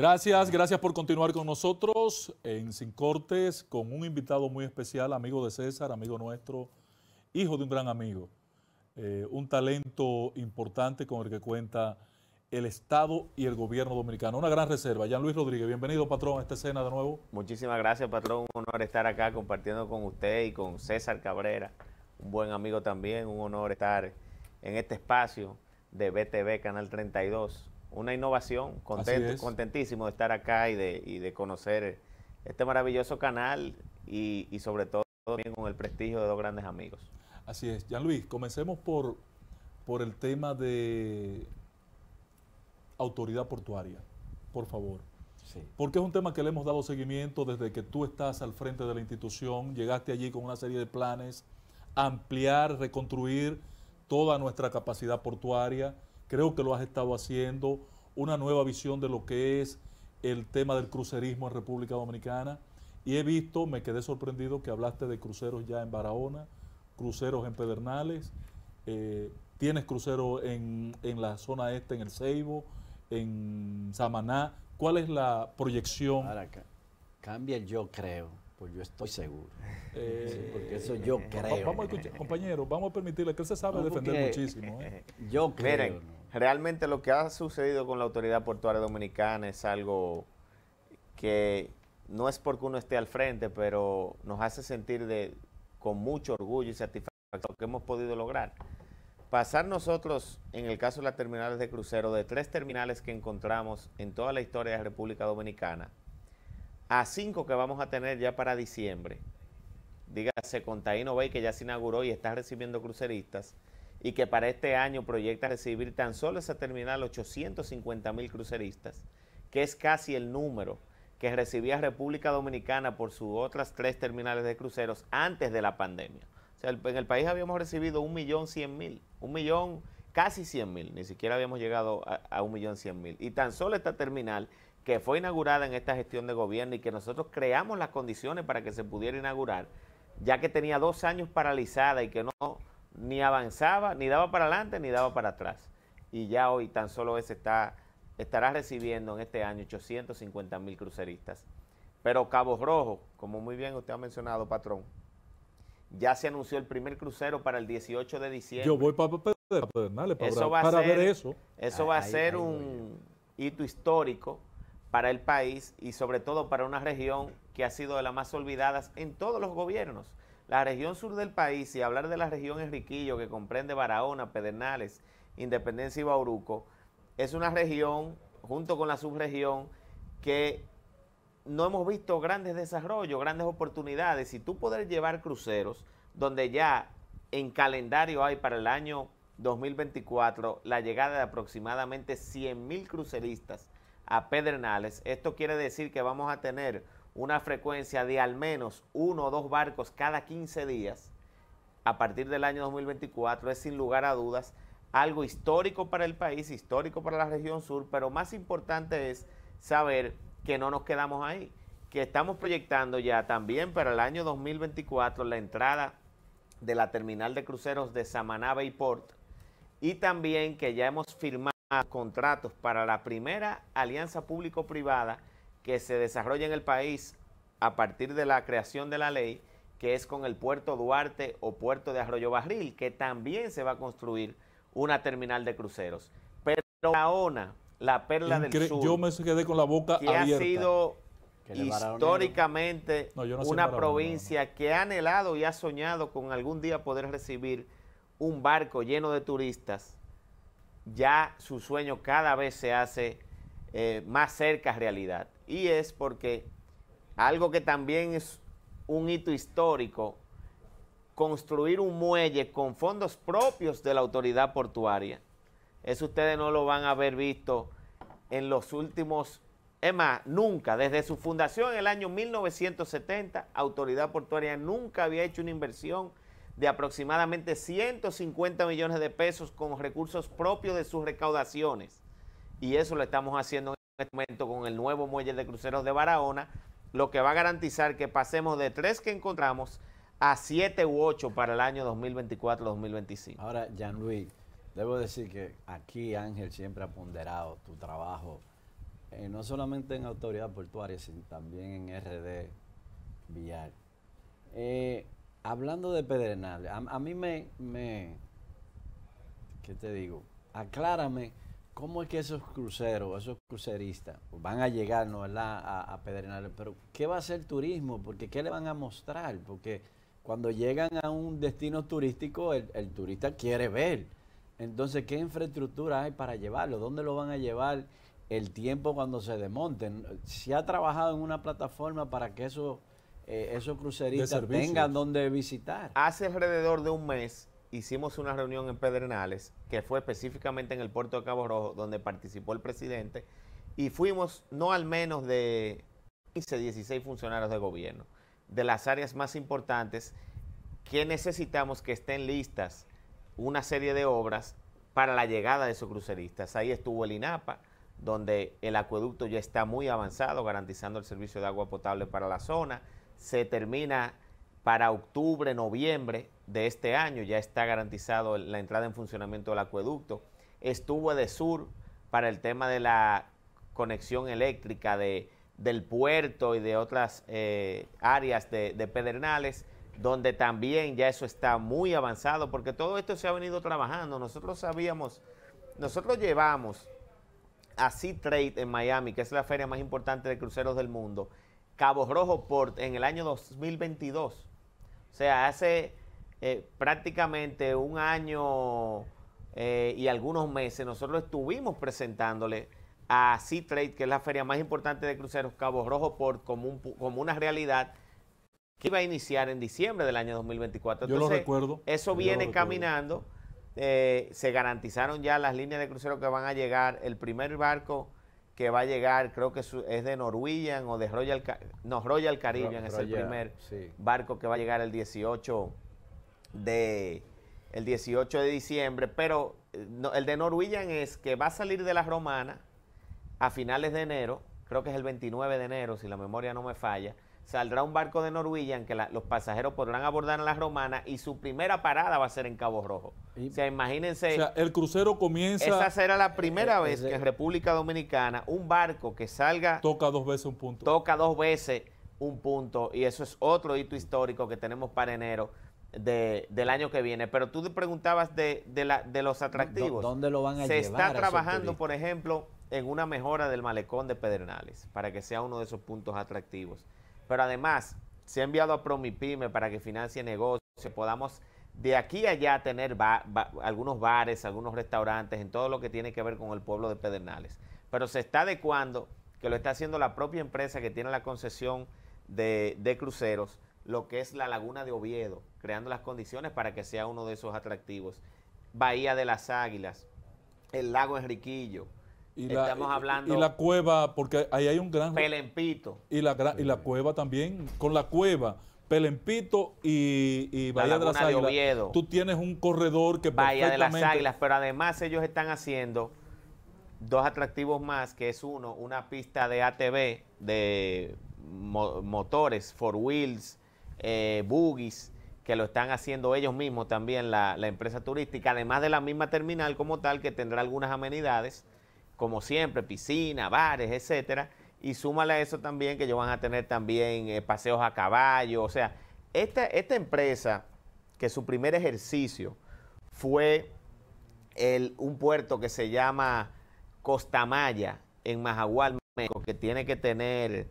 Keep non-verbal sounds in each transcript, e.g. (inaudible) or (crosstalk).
Gracias, gracias por continuar con nosotros en Sin Cortes con un invitado muy especial, amigo de César, amigo nuestro, hijo de un gran amigo, eh, un talento importante con el que cuenta el Estado y el gobierno dominicano. Una gran reserva. Jean Luis Rodríguez, bienvenido, patrón, a esta escena de nuevo. Muchísimas gracias, patrón. Un honor estar acá compartiendo con usted y con César Cabrera, un buen amigo también. Un honor estar en este espacio de BTV Canal 32 una innovación, contento, contentísimo de estar acá y de, y de conocer este maravilloso canal y, y, sobre todo también con el prestigio de dos grandes amigos. Así es. Jean Luis, comencemos por, por el tema de autoridad portuaria, por favor. Sí. Porque es un tema que le hemos dado seguimiento desde que tú estás al frente de la institución, llegaste allí con una serie de planes, ampliar, reconstruir toda nuestra capacidad portuaria, creo que lo has estado haciendo, una nueva visión de lo que es el tema del crucerismo en República Dominicana. Y he visto, me quedé sorprendido que hablaste de cruceros ya en Barahona, cruceros en Pedernales, eh, tienes cruceros en, en, la zona este, en el Ceibo, en Samaná. ¿Cuál es la proyección? Ahora, cambia el yo creo, pues yo estoy seguro. Eh, porque eso yo creo. Vamos a escuchar, compañero, vamos a permitirle que él se sabe defender muchísimo. ¿eh? Yo creo realmente lo que ha sucedido con la autoridad portuaria dominicana es algo que no es porque uno esté al frente, pero nos hace sentir con mucho orgullo y satisfacción lo que hemos podido lograr. Pasar nosotros, en el caso de las terminales de crucero, de tres terminales que encontramos en toda la historia de la República Dominicana, a cinco que vamos a tener ya para diciembre, dígase con Taino Bay, que ya se inauguró y está recibiendo cruceristas, y que para este año proyecta recibir tan solo esa terminal 850 mil cruceristas, que es casi el número que recibía República Dominicana por sus otras tres terminales de cruceros antes de la pandemia. O sea, en el país habíamos recibido un millón cien mil, un millón casi cien mil, ni siquiera habíamos llegado a, un millón cien mil. Y tan solo esta terminal que fue inaugurada en esta gestión de gobierno y que nosotros creamos las condiciones para que se pudiera inaugurar, ya que tenía dos años paralizada y que no ni avanzaba, ni daba para adelante, ni daba para atrás. Y ya hoy tan solo ese está, estará recibiendo en este año 850 mil cruceristas. Pero Cabo Rojo, como muy bien usted ha mencionado, patrón, ya se anunció el primer crucero para el 18 de diciembre. Yo voy para Pedernales para, ver eso. Eso va a ser un hito histórico para el país y sobre todo para una región que ha sido de las más olvidadas en todos los gobiernos. La región sur del país, y hablar de la región Enriquillo, que comprende Barahona, Pedernales, Independencia y Bauruco, es una región, junto con la subregión, que no hemos visto grandes desarrollos, grandes oportunidades. Y tú poder llevar cruceros, donde ya en calendario hay para el año 2024 la llegada de aproximadamente 100 mil cruceristas a Pedernales, esto quiere decir que vamos a tener una frecuencia de al menos uno o dos barcos cada 15 días a partir del año 2024 es sin lugar a dudas algo histórico para el país, histórico para la región sur, pero más importante es saber que no nos quedamos ahí, que estamos proyectando ya también para el año 2024 la entrada de la terminal de cruceros de Samaná Bayport y también que ya hemos firmado contratos para la primera alianza público-privada que se desarrolla en el país a partir de la creación de la ley, que es con el puerto Duarte o puerto de Arroyo Barril, que también se va a construir una terminal de cruceros. Pero la ONA, la perla del sur, yo me quedé con la boca que ha sido históricamente una provincia que ha anhelado y ha soñado con algún día poder recibir un barco lleno de turistas, ya su sueño cada vez se hace eh, más cerca a realidad y es porque algo que también es un hito histórico, construir un muelle con fondos propios de la autoridad portuaria. Eso ustedes no lo van a haber visto en los últimos, es más, nunca, desde su fundación en el año 1970, Autoridad Portuaria nunca había hecho una inversión de aproximadamente 150 millones de pesos con recursos propios de sus recaudaciones. Y eso lo estamos haciendo momento con el nuevo muelle de cruceros de Barahona, lo que va a garantizar que pasemos de tres que encontramos a siete u ocho para el año 2024-2025. Ahora, Jean-Louis, debo decir que aquí Ángel siempre ha ponderado tu trabajo eh, no solamente en autoridad portuaria, sino también en RD Vial. Eh, hablando de Pedrenales, a, mí me, me, ¿qué te digo? Aclárame cómo es que esos cruceros, esos cruceristas, van a llegar, ¿no, A, Pedrenales, pero ¿qué va a ser turismo? Porque ¿qué le van a mostrar? Porque cuando llegan a un destino turístico, el, el turista quiere ver. Entonces, ¿qué infraestructura hay para llevarlo? ¿Dónde lo van a llevar? el tiempo cuando se desmonten. Si ha trabajado en una plataforma para que eso, eh, esos cruceristas tengan donde visitar. Hace alrededor de un mes hicimos una reunión en Pedernales, que fue específicamente en el puerto de Cabo Rojo, donde participó el presidente, y fuimos no al menos de 15, 16 funcionarios de gobierno, de las áreas más importantes que necesitamos que estén listas una serie de obras para la llegada de esos cruceristas. Ahí estuvo el INAPA, donde el acueducto ya está muy avanzado, garantizando el servicio de agua potable para la zona. Se termina para octubre, noviembre de este año, ya está garantizado la entrada en funcionamiento del acueducto. Estuvo de sur para el tema de la conexión eléctrica de, del puerto y de otras eh, áreas de, de Pedernales, donde también ya eso está muy avanzado, porque todo esto se ha venido trabajando. Nosotros sabíamos, nosotros llevamos a Sea Trade en Miami, que es la feria más importante de cruceros del mundo, Cabo Rojo Port en el año 2022. O sea, hace eh, prácticamente un año eh, y algunos meses nosotros estuvimos presentándole a Sea Trade, que es la feria más importante de cruceros, Cabo Rojo Port, como, como una realidad que iba a iniciar en diciembre del año 2024. Yo lo recuerdo. Eso viene caminando. Eh, se garantizaron ya las líneas de crucero que van a llegar. El primer barco que va a llegar, creo que es de Norwegian o de Royal, no, Royal Caribbean, es el primer barco que va a llegar el 18 de, el 18 de diciembre, pero eh, el de Norwegian es que va a salir de la Romana a finales de enero, creo que es el 29 de enero, si la memoria no me falla, saldrá un barco de Norwegian que los pasajeros podrán abordar en la Romana y su primera parada va a ser en Cabo Rojo. o sea, imagínense. O sea, el crucero comienza. Esa será la primera eh, vez que en República Dominicana un barco que salga. Toca dos veces un punto. Toca dos veces un punto y eso es otro hito histórico que tenemos para enero. Del año que viene. Pero tú te preguntabas de, la, de los atractivos. ¿Dónde lo van a Se está trabajando, por ejemplo, en una mejora del malecón de Pedernales para que sea uno de esos puntos atractivos. Pero además, se ha enviado a Promipyme para que financie negocios, podamos de aquí a allá tener algunos bares, algunos restaurantes, en todo lo que tiene que ver con el pueblo de Pedernales. Pero se está adecuando, que lo está haciendo la propia empresa que tiene la concesión de, de cruceros, lo que es la laguna de Oviedo, creando las condiciones para que sea uno de esos atractivos. Bahía de las Águilas, el lago Enriquillo, y Estamos hablando. Y la cueva, porque ahí hay un gran. Pelempito. Y la, y la cueva también. Con la cueva, Pelempito y, Bahía de las Águilas. tú tienes un corredor que Bahía de las Águilas, pero además ellos están haciendo dos atractivos más, que es uno, una pista de ATV, de motores, four wheels, eh, que lo están haciendo ellos mismos también, la, la empresa turística, además de la misma terminal como tal, que tendrá algunas amenidades como siempre, piscina, bares, etcétera. Y súmale a eso también que ellos van a tener también eh, paseos a caballo. O sea, esta, esta empresa, que su primer ejercicio fue el, un puerto que se llama Costamaya en Majagual, México, que tiene que tener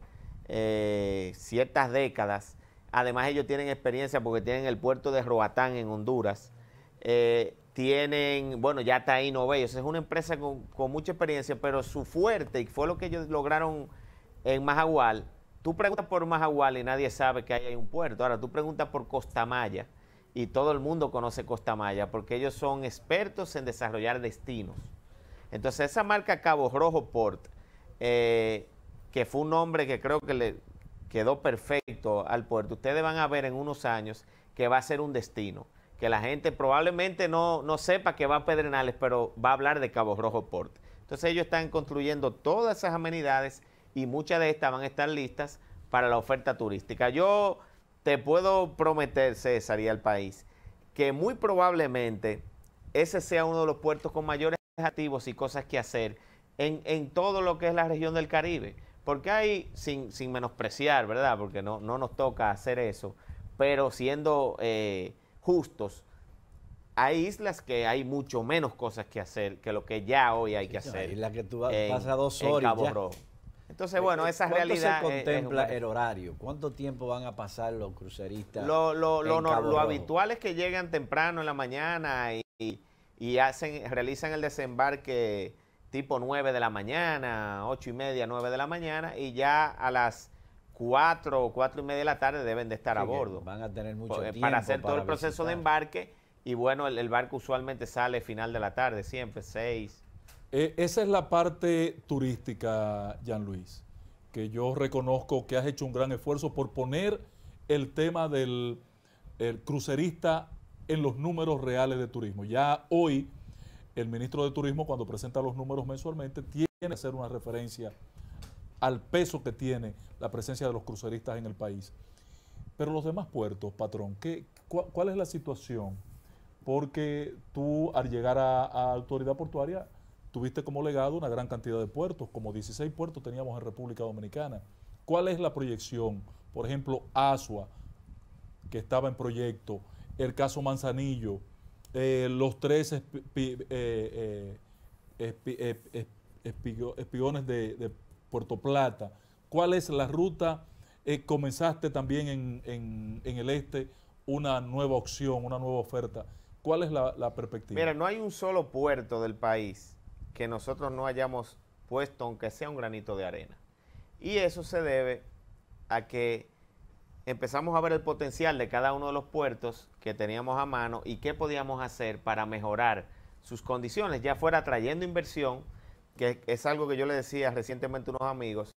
eh, ciertas décadas. Además, ellos tienen experiencia porque tienen el puerto de Roatán en Honduras. Eh, tienen, bueno, ya está ahí Novellos, es una empresa con, mucha experiencia, pero su fuerte, y fue lo que ellos lograron en Majagual, tú preguntas por Majagual y nadie sabe que hay un puerto, ahora tú preguntas por Costamaya y todo el mundo conoce Costamaya porque ellos son expertos en desarrollar destinos. Entonces esa marca Cabo Rojo Port, eh, que fue un nombre que creo que le quedó perfecto al puerto, ustedes van a ver en unos años que va a ser un destino que la gente probablemente no, no sepa que va a Pedrenales, pero va a hablar de Cabo Rojo Port. Entonces ellos están construyendo todas esas amenidades y muchas de estas van a estar listas para la oferta turística. Yo te puedo prometer, César, y al país, que muy probablemente ese sea uno de los puertos con mayores activos y cosas que hacer en, todo lo que es la región del Caribe. Porque hay, sin, sin menospreciar, ¿verdad? Porque no, no nos toca hacer eso, pero siendo eh, justos, hay islas que hay mucho menos cosas que hacer que lo que ya hoy hay que hacer. la que tú pasas dos horas. Entonces, bueno, esa realidad. ¿Cuánto se contempla el horario? ¿Cuánto tiempo van a pasar los cruceristas? Lo, lo, lo, habitual es que llegan temprano en la mañana y, y, hacen, realizan el desembarque tipo 9 de la mañana, 8 y media, 9 de la mañana, y ya a las 4 o 4 y media de la tarde deben de estar a bordo. Van a tener mucho tiempo. Para hacer todo el proceso de embarque, y bueno, el, barco usualmente sale final de la tarde, siempre 6. Eh, esa es la parte turística, Jean Luis, que yo reconozco que has hecho un gran esfuerzo por poner el tema del crucerista en los números reales de turismo. Ya hoy el ministro de Turismo cuando presenta los números mensualmente tiene que hacer una referencia al peso que tiene la presencia de los cruceristas en el país. Pero los demás puertos, patrón, ¿qué, ¿cuál es la situación? Porque tú al llegar a, autoridad portuaria tuviste como legado una gran cantidad de puertos, como 16 puertos teníamos en República Dominicana. ¿Cuál es la proyección? Por ejemplo, Asua, que estaba en proyecto, el caso Manzanillo, eh, los tres eh, eh, espigones de, Puerto Plata. ¿Cuál es la ruta? comenzaste también en, el este una nueva opción, una nueva oferta. ¿Cuál es la, la perspectiva? Mira, no hay un solo puerto del país que nosotros no hayamos puesto, aunque sea un granito de arena. Y eso se debe a que empezamos a ver el potencial de cada uno de los puertos que teníamos a mano y qué podíamos hacer para mejorar sus condiciones, ya fuera trayendo inversión, que es algo que yo le decía recientemente a unos amigos.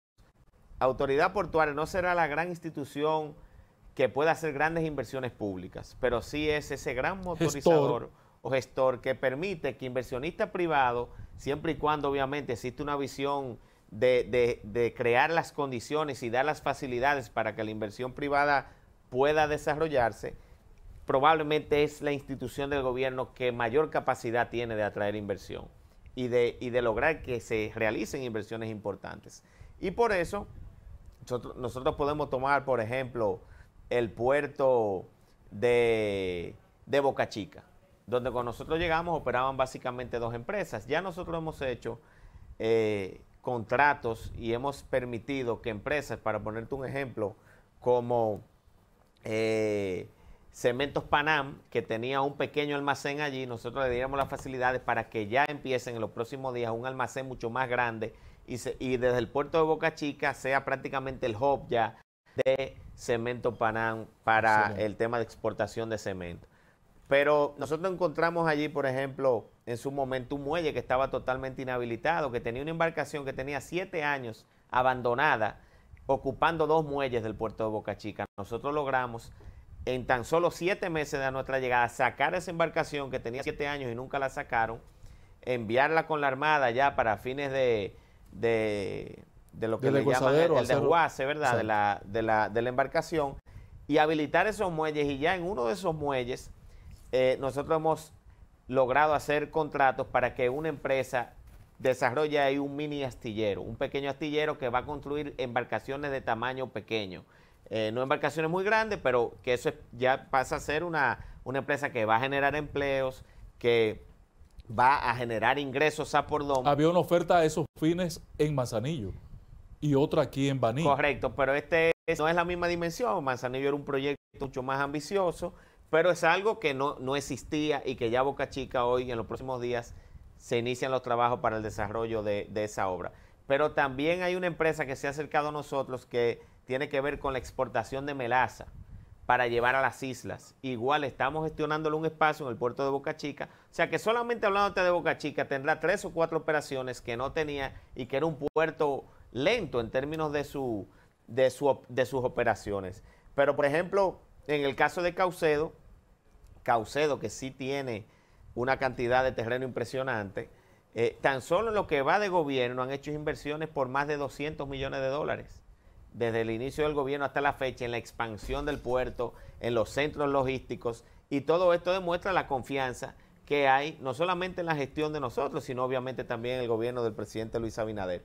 Autoridad Portuaria no será la gran institución que pueda hacer grandes inversiones públicas, pero sí es ese gran motorizador o gestor que permite que inversionistas privados, siempre y cuando obviamente existe una visión de, crear las condiciones y dar las facilidades para que la inversión privada pueda desarrollarse, probablemente es la institución del gobierno que mayor capacidad tiene de atraer inversión y de, y de lograr que se realicen inversiones importantes. Y por eso nosotros, podemos tomar, por ejemplo, el puerto de, de Boca Chica, donde cuando nosotros llegamos operaban básicamente dos empresas. Ya nosotros hemos hecho eh, contratos y hemos permitido que empresas, para ponerte un ejemplo, como eh, Cementos Panam, que tenía un pequeño almacén allí, nosotros le diéramos las facilidades para que ya empiecen en los próximos días un almacén mucho más grande y, y desde el puerto de Boca Chica sea prácticamente el hub ya de Cemento Panam para el tema de exportación de cemento. Pero nosotros encontramos allí, por ejemplo, en su momento un muelle que estaba totalmente inhabilitado, que tenía una embarcación que tenía siete años abandonada, ocupando dos muelles del puerto de Boca Chica. Nosotros logramos en tan solo siete meses de nuestra llegada sacar esa embarcación que tenía siete años y nunca la sacaron, enviarla con la Armada ya para fines de, de, lo que le llaman el, desguace, ¿verdad? De la, de, la, de la embarcación y habilitar esos muelles y ya en uno de esos muelles eh, nosotros hemos logrado hacer contratos para que una empresa desarrolle ahí un mini astillero, un pequeño astillero que va a construir embarcaciones de tamaño pequeño. Eh, no embarcaciones muy grandes, pero que eso ya pasa a ser una, una empresa que va a generar empleos, que va a generar ingresos a por Había una oferta a esos fines en Manzanillo y otra aquí en Baní. Correcto, pero este no es la misma dimensión. Manzanillo era un proyecto mucho más ambicioso pero es algo que no, no existía y que ya Boca Chica hoy, en los próximos días, se inician los trabajos para el desarrollo de, esa obra. Pero también hay una empresa que se ha acercado a nosotros que tiene que ver con la exportación de melaza para llevar a las islas. Igual estamos gestionándole un espacio en el puerto de Boca Chica. O sea que solamente hablándote de Boca Chica tendrá tres o cuatro operaciones que no tenía y que era un puerto lento en términos de, su, de, su, de sus operaciones. Pero por ejemplo, en el caso de Caucedo, Caucedo, que sí tiene una cantidad de terreno impresionante, eh, tan solo en lo que va de gobierno han hecho inversiones por más de 200 millones de dólares. Desde el inicio del gobierno hasta la fecha, en la expansión del puerto, en los centros logísticos, y todo esto demuestra la confianza que hay, no solamente en la gestión de nosotros, sino obviamente también en el gobierno del presidente Luis Abinader.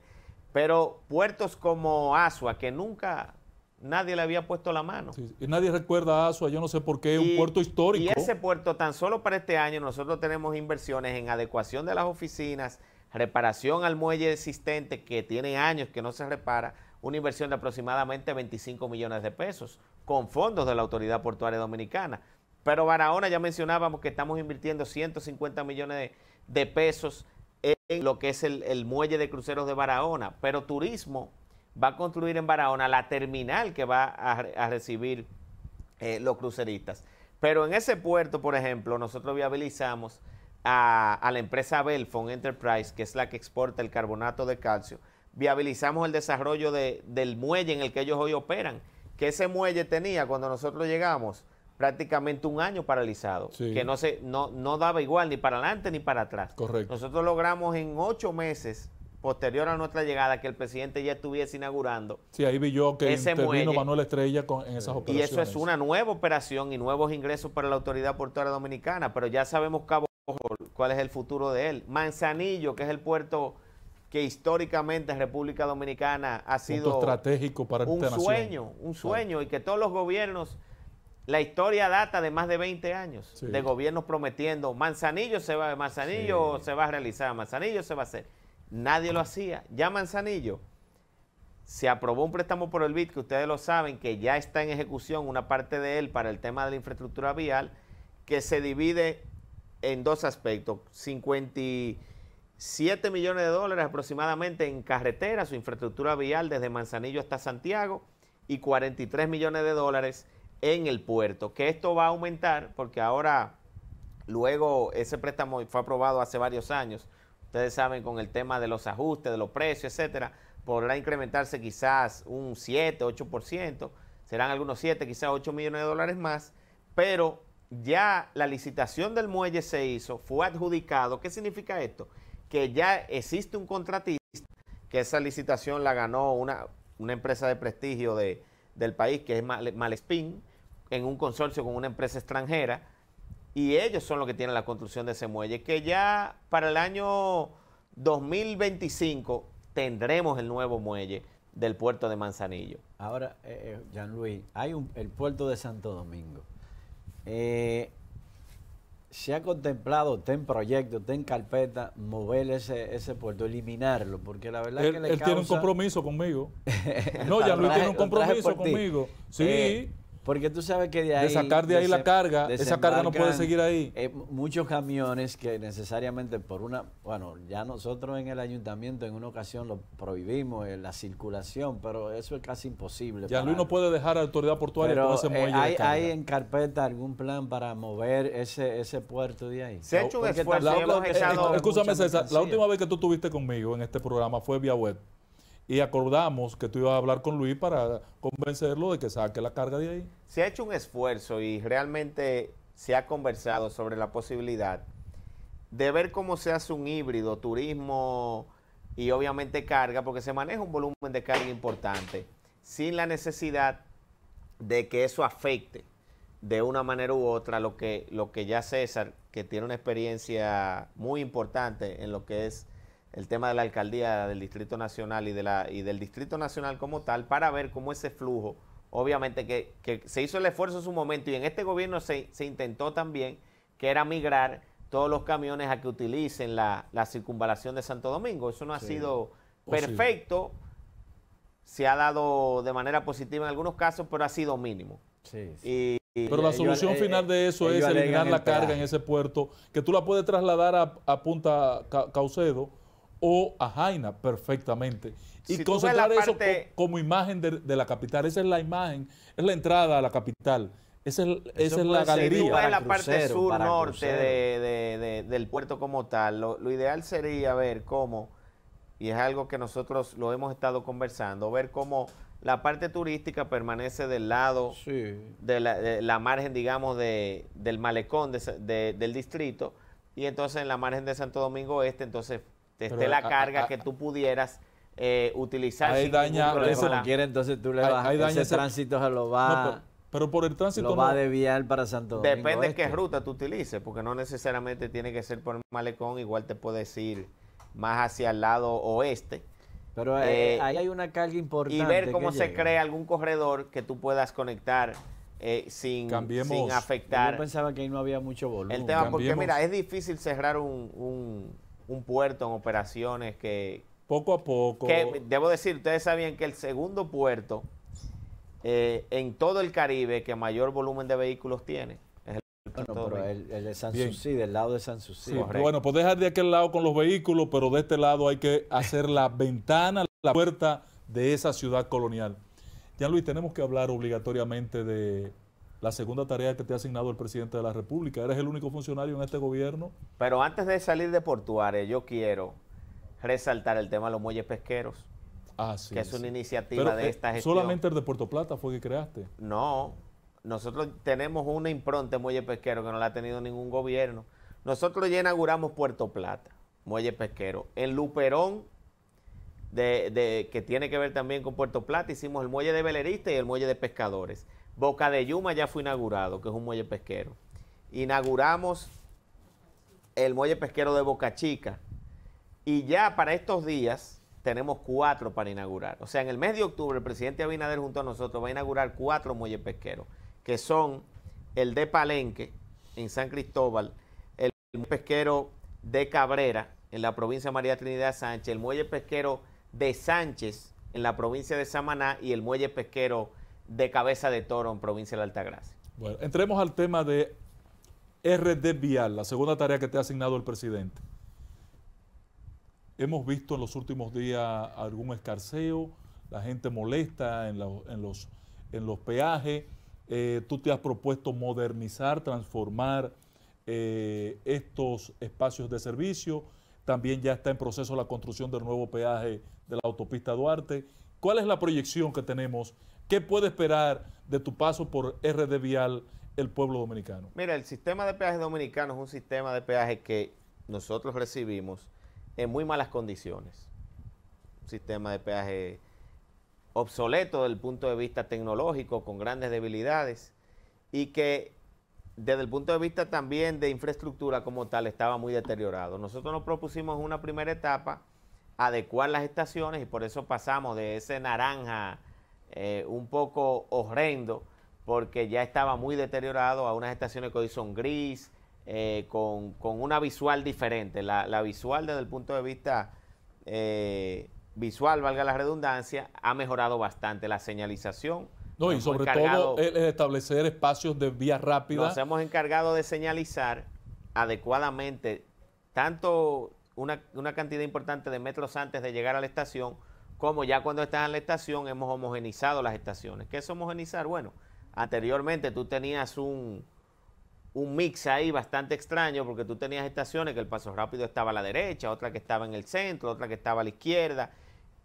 Pero puertos como Asua, que nunca nadie le había puesto la mano. y nadie recuerda a Asua, yo no sé por qué, es un puerto histórico. Y ese puerto, tan solo para este año, nosotros tenemos inversiones en adecuación de las oficinas, reparación al muelle existente que tiene años que no se repara, una inversión de aproximadamente 25 millones de pesos con fondos de la Autoridad Portuaria Dominicana. Pero Barahona ya mencionábamos que estamos invirtiendo 150 millones de, pesos en lo que es el, muelle de cruceros de Barahona, pero turismo va a construir en Barahona la terminal que va a, recibir eh, los cruceristas. Pero en ese puerto, por ejemplo, nosotros viabilizamos a, la empresa Belfon Enterprise, que es la que exporta el carbonato de calcio, viabilizamos el desarrollo del muelle en el que ellos hoy operan, que ese muelle tenía cuando nosotros llegamos prácticamente un año paralizado, que no, se, no, no daba igual ni para adelante ni para atrás. Correcto. Nosotros logramos en ocho meses posterior a nuestra llegada que el presidente ya estuviese inaugurando. Sí, ahí vi yo que ese intervino Manuel Estrella con, en esas operaciones. Y eso es una nueva operación y nuevos ingresos para la Autoridad Portuaria Dominicana, pero ya sabemos Cabo cuál es el futuro de él. Manzanillo, que es el puerto que históricamente en República Dominicana ha sido estratégico para un sueño, un sueño y que todos los gobiernos la historia data de más de 20 años de gobiernos prometiendo Manzanillo se va, Manzanillo se va a realizar, Manzanillo se va a hacer. Nadie lo hacía. Ya Manzanillo se aprobó un préstamo por el BID, que ustedes lo saben, que ya está en ejecución una parte de él para el tema de la infraestructura vial, que se divide en dos aspectos. 57 millones de dólares aproximadamente en carreteras, su infraestructura vial desde Manzanillo hasta Santiago, y 43 millones de dólares en el puerto, que esto va a aumentar porque ahora, luego ese préstamo fue aprobado hace varios años, ustedes saben con el tema de los ajustes, de los precios, etcétera, podrá incrementarse quizás un 7, 8%, serán algunos 7, quizás 8 millones de dólares más, pero ya la licitación del muelle se hizo, fue adjudicado. ¿Qué significa esto? Que ya existe un contratista, que esa licitación la ganó una, una empresa de prestigio de, del país, que es Malespin, en un consorcio con una empresa extranjera, y ellos son los que tienen la construcción de ese muelle, que ya para el año 2025 tendremos el nuevo muelle del puerto de Manzanillo. Ahora, eh, eh Jean Luis, hay un, el puerto de Santo Domingo. Eh, se ha contemplado, está en proyecto, está en carpeta, mover ese, ese puerto, eliminarlo, porque la verdad es que le Él tiene un compromiso conmigo. (laughs) no, ya Luis tiene un compromiso conmigo. Sí. Eh, porque tú sabes que de ahí... De sacar de ahí la carga, esa carga no puede seguir ahí. Eh, muchos camiones que necesariamente por una... Bueno, ya nosotros en el ayuntamiento en una ocasión lo prohibimos, la circulación, pero eso es casi imposible. Ya Luis no puede dejar a la autoridad portuaria con ese muelle hay, ¿Hay en carpeta algún plan para mover ese, ese puerto de ahí? Se ha hecho un esfuerzo. escúchame César, la última vez que tú estuviste conmigo en este programa fue vía web y acordamos que tú ibas a hablar con Luis para convencerlo de que saque la carga de ahí. Se ha hecho un esfuerzo y realmente se ha conversado sobre la posibilidad de ver cómo se hace un híbrido, turismo y obviamente carga, porque se maneja un volumen de carga importante, sin la necesidad de que eso afecte de una manera u otra lo que, lo que ya César, que tiene una experiencia muy importante en lo que es el tema de la alcaldía del Distrito Nacional y, de la, y del Distrito Nacional como tal para ver cómo ese flujo, obviamente que, se hizo el esfuerzo en su momento y en este gobierno se, intentó también, que era migrar todos los camiones a que utilicen la, circunvalación de Santo Domingo. Eso no ha sido oh, perfecto, se ha dado de manera positiva en algunos casos, pero ha sido mínimo. pero la solución eh, final de eso es eliminar la carga en ese puerto, que tú la puedes trasladar a, a Punta Caucedo o a Jaina perfectamente. Y concentrar eso como imagen de, la capital. Esa es la imagen, es la entrada a la capital. Esa es, esa es la galería. Tú la parte sur-norte de, del puerto como tal. Lo, ideal sería ver cómo, y es algo que nosotros lo hemos estado conversando, ver cómo la parte turística permanece del lado de, la, margen, digamos, de, del malecón del distrito, y entonces en la margen de Santo Domingo Este, entonces esté la carga que tú pudieras eh, utilizar ahí daña eso quiere entonces tú le vas ese, tránsito se lo va Pero por el tránsito Lo va a desviar para Santo Domingo. Depende de qué ruta tú utilices, porque no necesariamente tiene que ser por el malecón, igual te puedes ir más hacia el lado oeste Pero eh, Eh, ahí hay una carga importante. y ver cómo se llega. crea algún corredor que tú puedas conectar eh, sin, sin Yo afectar pensaba que ahí no había mucho volumen. el tema, porque Cambiemos. mira, es difícil cerrar un, un- un puerto en operaciones que, Poco a poco. que, debo decir, ustedes sabían que el segundo puerto eh, en todo el Caribe que mayor volumen de vehículos tiene es el puerto Bueno, pero el, el de San Bien. Susi, del lado de San Susi. Sí, Correcto. bueno, pues dejar de aquel lado con los vehículos, pero de este lado hay que hacer la ventana, la puerta de esa ciudad colonial. Ya Luis, tenemos que hablar obligatoriamente de la segunda tarea que te ha asignado el presidente de la República. Eres el único funcionario en este gobierno. Pero antes de salir de Portuaria, yo quiero resaltar el tema de los muelles pesqueros, Ah, sí. que es una iniciativa Pero, de eh, esta gestión. solamente el de Puerto Plata fue que creaste. No, nosotros tenemos una impronta en muelle pesquero que no la ha tenido ningún gobierno. Nosotros ya inauguramos Puerto Plata, muelle pesquero. En Luperón, de, de- que tiene que ver también con Puerto Plata, hicimos el muelle de velerista y el muelle de pescadores. Boca de Yuma ya fue inaugurado, que es un muelle pesquero. Inauguramos el muelle pesquero de Boca Chica. Y ya para estos días tenemos cuatro para inaugurar. O sea, en el mes de octubre el presidente Abinader junto a nosotros va a inaugurar cuatro muelles pesqueros, que son el de Palenque, en San Cristóbal, el muelle pesquero de Cabrera, en la provincia de María Trinidad Sánchez, el muelle pesquero de Sánchez, en la provincia de Samaná, y el muelle pesquero de Cabeza de Toro, en provincia de Altagracia. Bueno, entremos al tema de RD Vial, la segunda tarea que te ha asignado el presidente. Hemos visto en los últimos días algún escarceo, la gente molesta en, en los, en los peajes. Eh, tú te has propuesto modernizar, transformar eh, estos espacios de servicio. También ya está en proceso la construcción del nuevo peaje de la autopista Duarte. ¿Cuál es la proyección que tenemos? ¿Qué puede esperar de tu paso por RD Vial el pueblo dominicano? Mira, el sistema de peaje dominicano es un sistema de peaje que nosotros recibimos en muy malas condiciones. Un sistema de peaje obsoleto desde el punto de vista tecnológico, con grandes debilidades, y que desde el punto de vista también de infraestructura como tal estaba muy deteriorado. Nosotros nos propusimos una primera etapa adecuar las estaciones y por eso pasamos de ese naranja eh, un poco horrendo, porque ya estaba muy deteriorado a unas estaciones que hoy son gris, eh, con, con una visual diferente. La, la visual desde el punto de vista eh, visual, valga la redundancia, ha mejorado bastante la señalización. No, y Nos sobre todo el establecer espacios de vía rápida. nos hemos encargado de señalizar adecuadamente tanto una, una cantidad importante de metros antes de llegar a la estación, como ya cuando estás en la estación hemos homogenizado las estaciones. ¿Qué es homogenizar? Bueno, anteriormente tú tenías un, un mix ahí bastante extraño porque tú tenías estaciones que el paso rápido estaba a la derecha, otra que estaba en el centro, otra que estaba a la izquierda,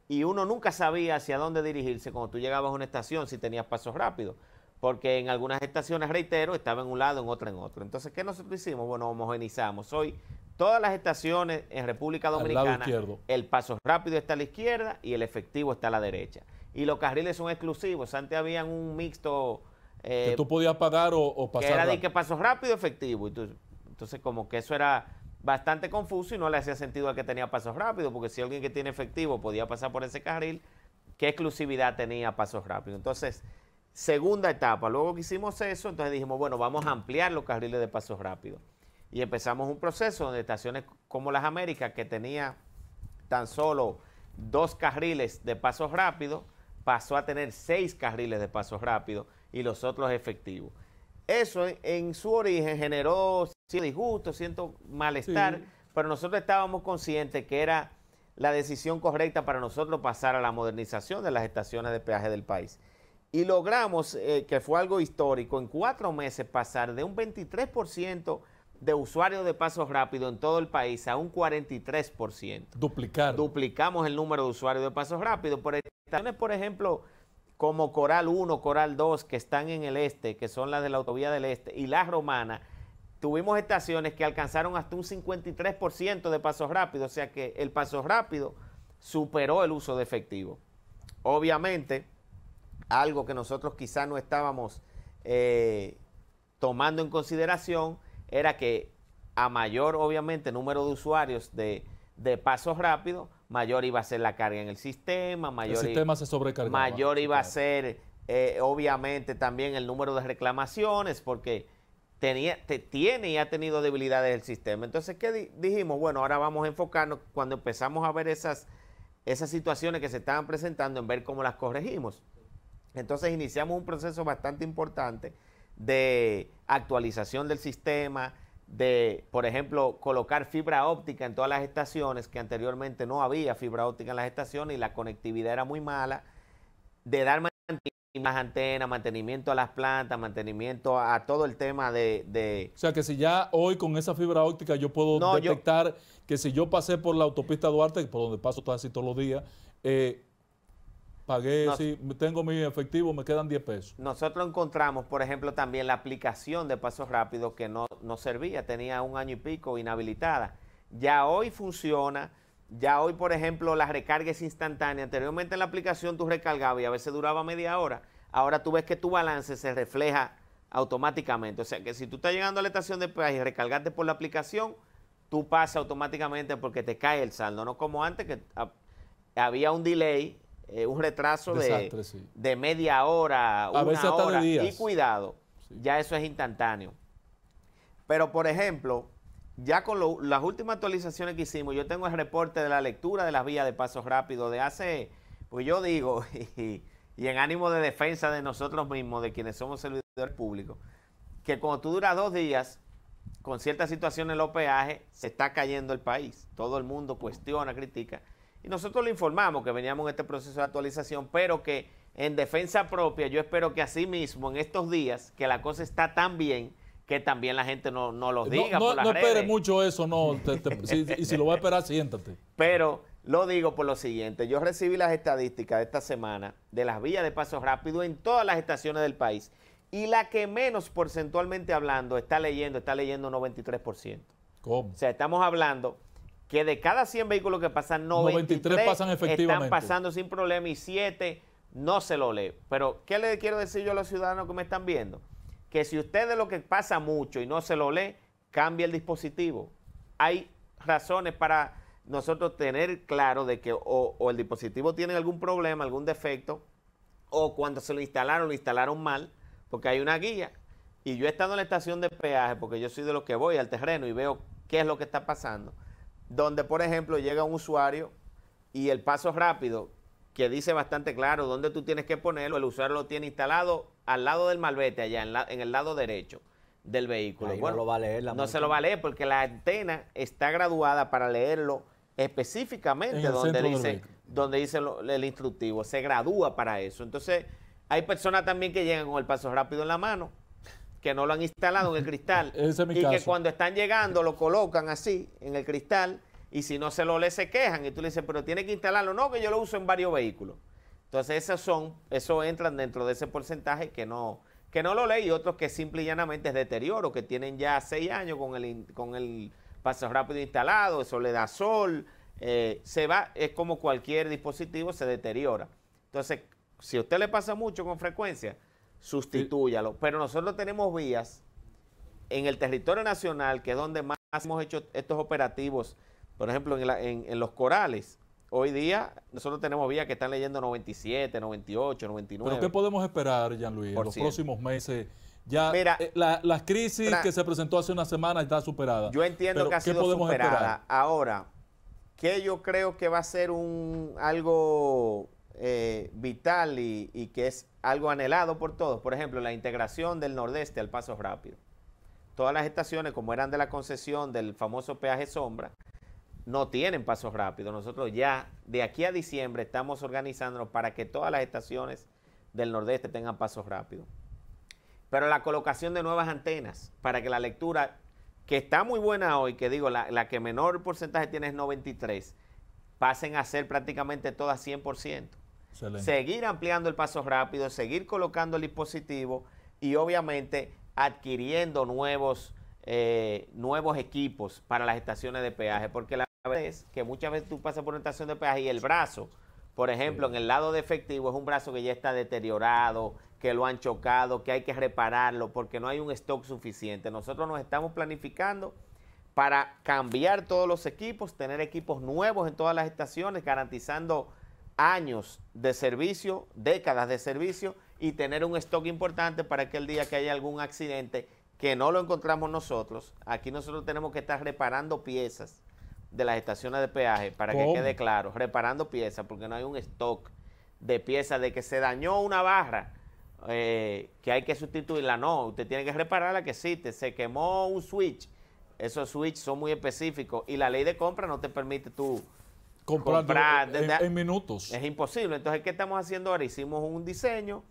y uno nunca sabía hacia dónde dirigirse cuando tú llegabas a una estación si tenías pasos rápidos, porque en algunas estaciones, reitero, estaba en un lado, en otra en otro. Entonces, ¿qué nosotros hicimos? Bueno, homogenizamos. Hoy todas las estaciones en República Dominicana, el paso rápido está a la izquierda y el efectivo está a la derecha. Y los carriles son exclusivos. Antes habían un mixto... eh, que tú podías pagar o, o que pasar. era de que paso rápido efectivo. Y tú- entonces, como que eso era bastante confuso y no le hacía sentido al que tenía pasos rápidos, porque si alguien que tiene efectivo podía pasar por ese carril, ¿qué exclusividad tenía pasos rápidos? Entonces, segunda etapa. Luego que hicimos eso, entonces dijimos, bueno, vamos a ampliar los carriles de pasos rápidos. Y empezamos un proceso donde estaciones como las Américas, que tenía tan solo dos carriles de pasos rápidos, pasó a tener seis carriles de pasos rápidos y los otros efectivos. Eso en, en su origen generó cierto disgusto, cierto malestar, Sí. pero nosotros estábamos conscientes que era la decisión correcta para nosotros pasar a la modernización de las estaciones de peaje del país. Y logramos, eh, que fue algo histórico, en cuatro meses pasar de un 23% de usuarios de pasos rápidos en todo el país a un 43%. Duplicar. Duplicamos el número de usuarios de pasos rápidos. Por estaciones, por ejemplo, como Coral 1, Coral 2, que están en el este, que son las de la autovía del este, y la romana, tuvimos estaciones que alcanzaron hasta un 53% de pasos rápidos, o sea que el paso rápido superó el uso de efectivo. Obviamente, algo que nosotros quizá no estábamos eh, tomando en consideración era que a mayor, obviamente, número de usuarios de, de pasos rápidos, mayor iba a ser la carga en el sistema, mayor, el sistema se mayor iba a ser, eh, obviamente, también el número de reclamaciones, porque tenía, tiene y ha tenido debilidades el sistema. Entonces, ¿qué dijimos? Bueno, ahora vamos a enfocarnos cuando empezamos a ver esas, esas situaciones que se estaban presentando, en ver cómo las corregimos. Entonces, iniciamos un proceso bastante importante de actualización del sistema, de, por ejemplo, colocar fibra óptica en todas las estaciones, que anteriormente no había fibra óptica en las estaciones y la conectividad era muy mala, de dar más antenas, mantenimiento a las plantas, mantenimiento a, todo el tema de, O sea que si ya hoy con esa fibra óptica yo puedo detectar que si yo pasé por la autopista Duarte, por donde paso casi todos los días, eh, pagué, si tengo mi efectivo, me quedan 10 pesos. Nosotros encontramos, por ejemplo, también la aplicación de pasos rápidos que no, no servía, tenía un año y pico inhabilitada. Ya hoy funciona ya hoy, por ejemplo, la recarga es instantánea. Anteriormente en la aplicación tú recargabas y a veces duraba media hora. Ahora tú ves que tu balance se refleja automáticamente. O sea que si tú estás llegando a la estación de peaje y recargaste por la aplicación, tú pasas automáticamente porque te cae el saldo. No como antes que había un delay, eh, un retraso de, media hora, una hora. Y cuidado, ya eso es instantáneo. Pero, por ejemplo, ya con las últimas actualizaciones que hicimos, yo tengo el reporte de la lectura de las vías de pasos rápidos de hace, pues yo digo, (laughs) y, en ánimo de defensa de nosotros mismos, de quienes somos servidores públicos, que cuando tú duras dos días con ciertas situaciones en los peajes, se está cayendo el país. Todo el mundo cuestiona, critica. Y nosotros le informamos que veníamos en este proceso de actualización, pero que en defensa propia, yo espero que así mismo, en estos días, que la cosa está tan bien, que también la gente no, no lo diga. No, no, espere mucho eso, no. (laughs) y si lo va a esperar, siéntate. Pero lo digo por lo siguiente: yo recibí las estadísticas de esta semana de las vías de paso rápido en todas las estaciones del país. Y la que menos porcentualmente hablando está leyendo, está leyendo 93%. ¿Cómo? O sea, estamos hablando que de cada 100 vehículos que pasan, 93, pasan efectivamente. están pasando sin problema y 7 no se lo lee. Pero, ¿qué le quiero decir yo a los ciudadanos que me están viendo? que si usted de lo que pasa mucho y no se lo lee, cambie el dispositivo. Hay razones para nosotros tener claro de que o, el dispositivo tiene algún problema, algún defecto, o cuando se lo instalaron, lo instalaron mal, porque hay una guía. Y yo he estado en la estación de peaje, porque yo soy de los que voy al terreno y veo qué es lo que está pasando, donde por ejemplo llega un usuario y el paso rápido, que dice bastante claro dónde tú tienes que ponerlo, el usuario lo tiene instalado al lado del malvete, allá en, el lado derecho del vehículo. no lo va a leer No se lo va a leer porque la antena está graduada para leerlo específicamente donde dice, donde dice el instructivo. Se gradúa para eso. Entonces, hay personas también que llegan con el paso rápido en la mano, que no lo han instalado en el cristal. (laughs) y que cuando están llegando lo colocan así en el cristal y si no se lo lee se quejan y tú le dices, pero tiene que instalarlo. No, que yo lo uso en varios vehículos. Entonces, esos son, eso entran dentro de ese porcentaje que no, que no lo lee y otros que simple y llanamente es deterioro, que tienen ya seis años con el, con el paso rápido instalado, eso le da sol, eh, se va, es como cualquier dispositivo, se deteriora. Entonces, si a usted le pasa mucho con frecuencia, sustitúyalo. Pero nosotros tenemos vías en el territorio nacional, que es donde más hemos hecho estos operativos, por ejemplo, en, en los corales, Hoy día nosotros tenemos vías que están leyendo 97, 98, 99. ¿Pero qué podemos esperar, Jean-Louis, en los próximos meses? Ya Mira, eh, la, crisis que se presentó hace una semana está superada. Yo entiendo que ha sido superada. Ahora, que yo creo que va a ser un algo eh, vital y, que es algo anhelado por todos. Por ejemplo, la integración del Nordeste al paso rápido. Todas las estaciones, como eran de la concesión del famoso peaje sombra, no tienen pasos rápidos. Nosotros ya de aquí a diciembre estamos organizándonos para que todas las estaciones del Nordeste tengan pasos rápidos. Pero la colocación de nuevas antenas para que la lectura, que está muy buena hoy, que digo, la, que menor porcentaje tiene es 93, pasen a ser prácticamente todas 100%. Seguir ampliando el paso rápido, seguir colocando el dispositivo y obviamente adquiriendo nuevos, eh, nuevos equipos para las estaciones de peaje, porque la vez que muchas veces tú pasas por una estación de peaje y el brazo, por ejemplo, en el lado de efectivo es un brazo que ya está deteriorado, que lo han chocado, que hay que repararlo porque no hay un stock suficiente. Nosotros nos estamos planificando para cambiar todos los equipos, tener equipos nuevos en todas las estaciones, garantizando años de servicio, décadas de servicio y tener un stock importante para que el día que haya algún accidente que no lo encontramos nosotros, aquí nosotros tenemos que estar reparando piezas de las estaciones de peaje para que quede claro, reparando piezas porque no hay un stock de piezas de que se dañó una barra eh, que hay que sustituirla, no, usted tiene que reparar la que existe, se quemó un switch, esos switches son muy específicos y la ley de compra no te permite tú comprar, en, minutos. Es imposible. Entonces, ¿qué estamos haciendo ahora? Hicimos un diseño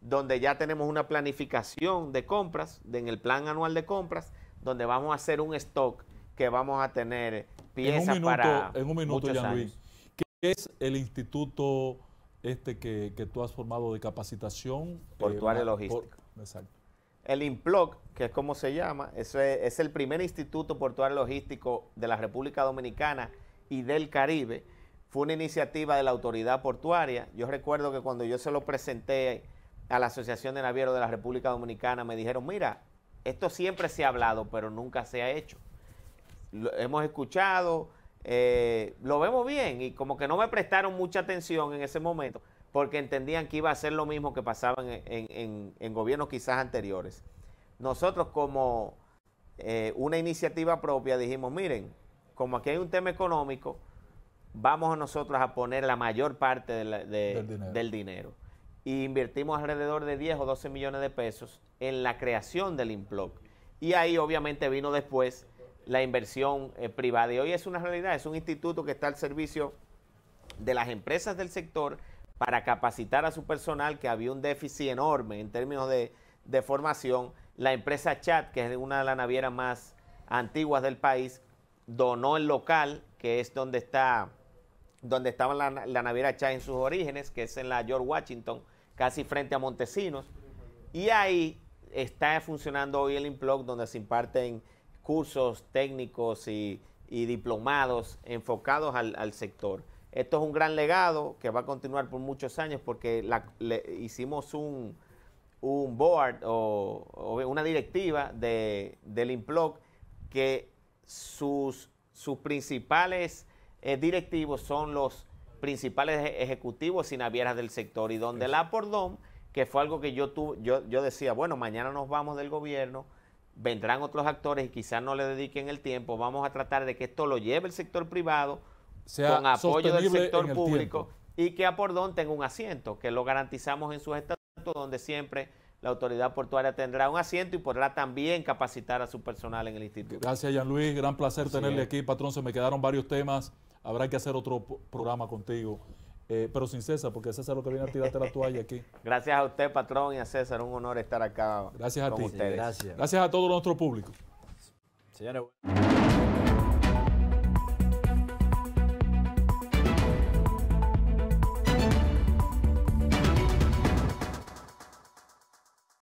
donde ya tenemos una planificación de compras, en el plan anual de compras, donde vamos a hacer un stock que vamos a tener piezas para En un minuto, Luis, ¿qué es el instituto este que, tú has formado de capacitación? Eh, Portuario logístico. exacto. El IMPLOC, que es como se llama, es, es el primer instituto portuario logístico de la República Dominicana y del Caribe. Fue una iniciativa de la autoridad portuaria. Yo recuerdo que cuando yo se lo presenté a la Asociación de Navieros de la República Dominicana, me dijeron, mira, esto siempre se ha hablado, pero nunca se ha hecho. Lo, hemos escuchado, eh, lo vemos bien y como que no me prestaron mucha atención en ese momento porque entendían que iba a ser lo mismo que pasaba en, gobiernos quizás anteriores. Nosotros como eh, una iniciativa propia dijimos, miren, como aquí hay un tema económico, vamos nosotros a poner la mayor parte del, dinero. Y invertimos alrededor de 10 o 12 millones de pesos en la creación del IMPLOC. Y ahí obviamente vino después la inversión eh, privada. Y hoy es una realidad, es un instituto que está al servicio de las empresas del sector para capacitar a su personal, que había un déficit enorme en términos de, formación. La empresa Chat, que es una de las navieras más antiguas del país, donó el local, que es donde está donde estaba la, naviera Chat en sus orígenes, que es en la George Washington, casi frente a Montesinos. Y ahí está funcionando hoy el Implog, donde se imparten cursos técnicos y, diplomados enfocados al sector. Esto es un gran legado que va a continuar por muchos años porque hicimos un, board o, una directiva de, del IMPLOC que sus, sus principales eh, directivos son los principales ejecutivos y navieras del sector. Y donde la Pordón, que fue algo que yo, yo, yo decía, bueno, mañana nos vamos del gobierno, vendrán otros actores y quizás no le dediquen el tiempo, vamos a tratar de que esto lo lleve el sector privado con apoyo del sector público y que Apordón tenga un asiento, que lo garantizamos en sus estatutos, donde siempre la autoridad portuaria tendrá un asiento y podrá también capacitar a su personal en el instituto. Gracias, Jean Luis. Gran placer tenerle aquí, patrón. Se me quedaron varios temas. Habrá que hacer otro programa contigo. Eh, pero sin César, porque César lo que viene a tirarte la toalla aquí. (laughs) Gracias a usted, patrón, y a César. Un honor estar acá. Gracias a ti. gracias. gracias a todo nuestro público. Señores.